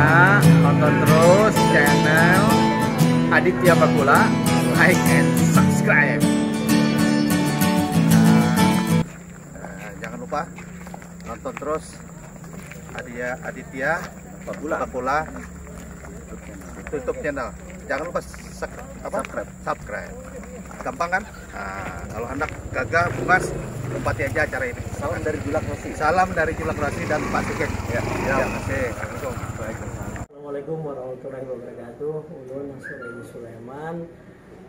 Nah, tonton terus channel Aditya Bakula, like and subscribe. Nah, jangan lupa nonton terus Aditya Aditya Bakula, Bakula YouTube channel. Jangan lupa apa? subscribe. subscribe. Gampang kan? Nah, kalau anda gagah bukas lompati aja acara ini. Salam dari Julak Rosi. Salam dari Cilak Rasi dan Pak Sugeng. Ya, ya, terima kasih. Assalamualaikum. Assalamualaikum warahmatullahi wabarakatuh. Ulun Sureni Sulaiman.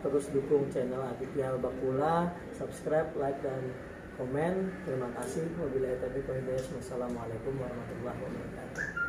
Terus dukung channel Aditya Bakula, subscribe, like dan komen. Terima kasih. Wabillahi taufiq. Wassalamualaikum warahmatullahi wabarakatuh.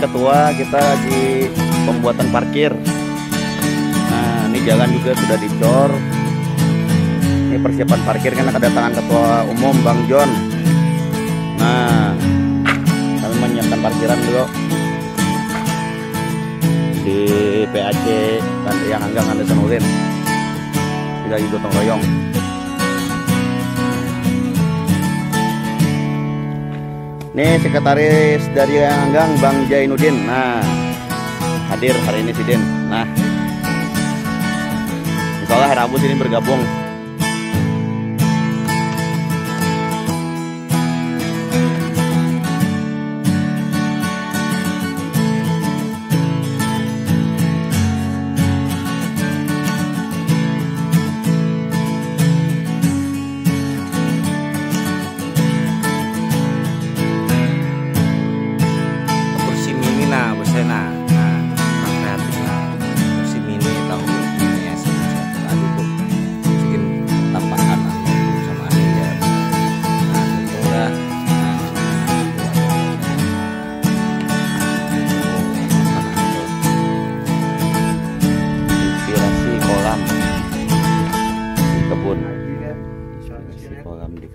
Ketua kita lagi pembuatan parkir. Nah, ini jalan juga sudah dicor. Ini persiapan parkir karena kedatangan ketua umum Bang John. Nah, kami menyiapkan parkiran dulu di PAC yang Anggang Anda Sanulin. Kita lagi gotong royong. Ini sekretaris dari Anggang Bang Jainuddin. Nah, hadir hari ini si Din. Nah, insya Allah hari Rabu sini bergabung.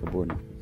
Kebun.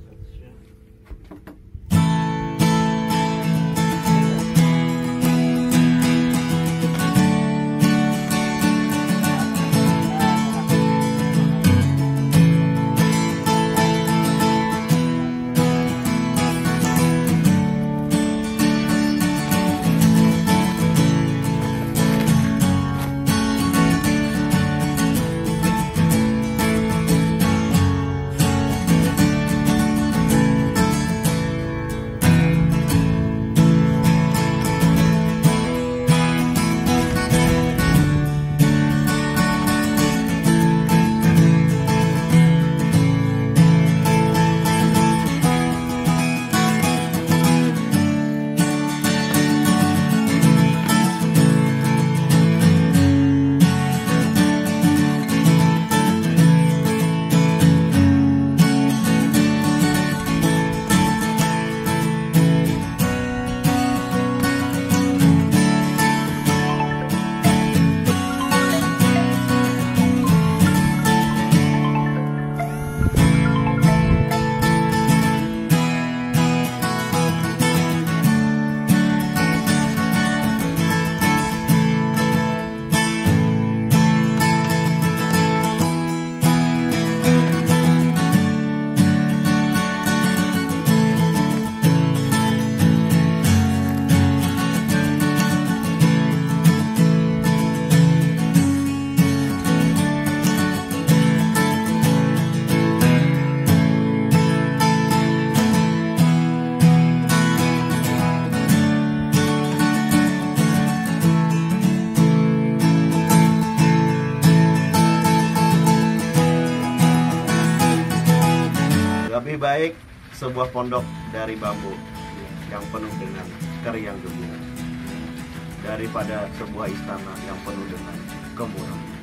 Lebih baik sebuah pondok dari bambu yang penuh dengan keriang gembira daripada sebuah istana yang penuh dengan kemurahan.